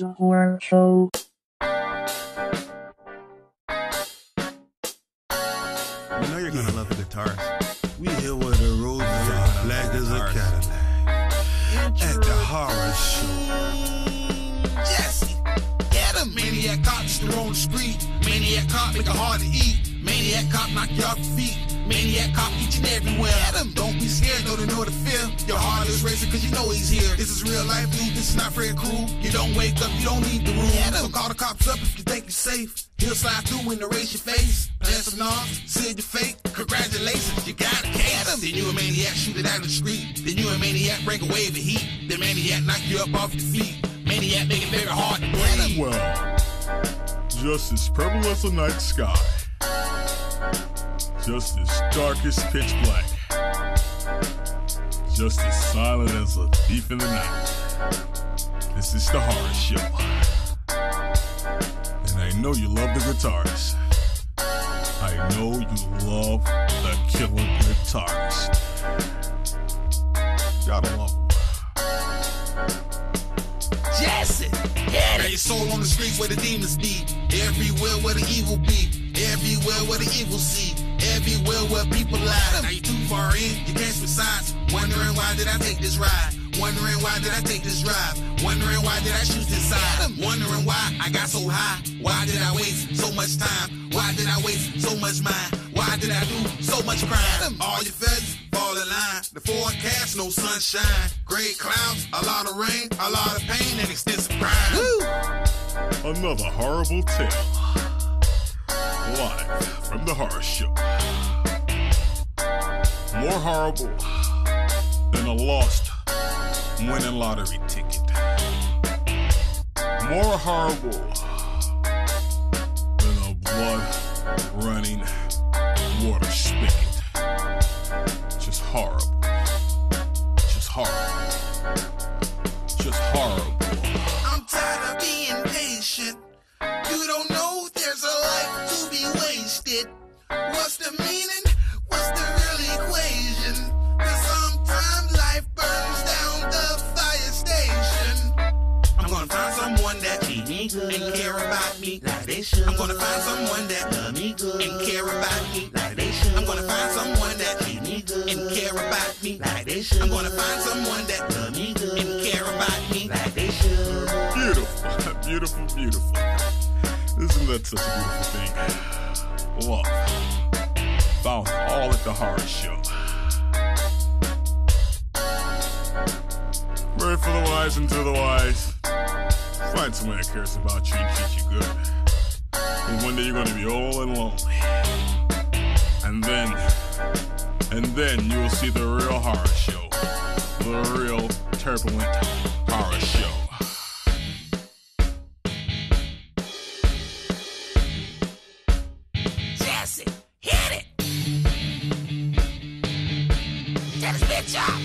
The Horror Show. You know you're gonna love the guitars. We here with the roses are black as a Cadillac at the horror show. Jessie, get him. Maniac cop just the street. Maniac cop make it hard to eat. Maniac cop knock your feet. Maniac cop each and everywhere. Know he's here. This is real life, dude. This is not Fred Crew. You don't wake up, you don't need the room. So call the cops up if you think you're safe. He'll slide through and erase your face. Plant some knobs, seal your fake. Congratulations, you got a case. Then you a maniac, shoot it out the street. Then you a maniac, break a wave of heat. Then maniac, knock you up off your feet. Maniac, make it very hard to breathe. Well, just as purple as the night sky, just as dark as pitch black, just as silent as a thief in the night. This is the horror show. And I know you love the guitars. I know you love the killer guitars. Gotta love them. Jessie, hit it. soul on the streets where the demons be. Everywhere where the evil be. Everywhere where the evil see. Everywhere where people lie. Now you too far in, you can't switch sides. Wondering why did I take this ride? Wondering why did I take this drive? Wondering why did I choose this side? Wondering why I got so high? Why did I waste so much time? Why did I waste so much mind? Why did I do so much crime? All your failures fall in line. The forecast, no sunshine. Gray clouds, a lot of rain, a lot of pain, and extensive crime. Another horrible tale. Live from the horror show. More horrible than a lost winning lottery ticket. More horrible than a blood running water spigot. Just horrible. Just horrible. Just horrible. I'm tired of being patient. You don't know there's a life to be wasted. They should. I'm gonna find someone that love me good and care about me like they should. I'm gonna find someone that treat me good and care about me like they should. I'm gonna find someone that love me good and care about me like they should. Beautiful, beautiful, beautiful. Isn't that such a beautiful thing? Love. Found all at the horror show. Pray for the wise and to the wise. Find someone that cares about you and treats you good. And one day you're gonna be all alone. And then, and then you will see the real horror show. The real turbulent horror show. Jessie, hit it! Get this bitch up!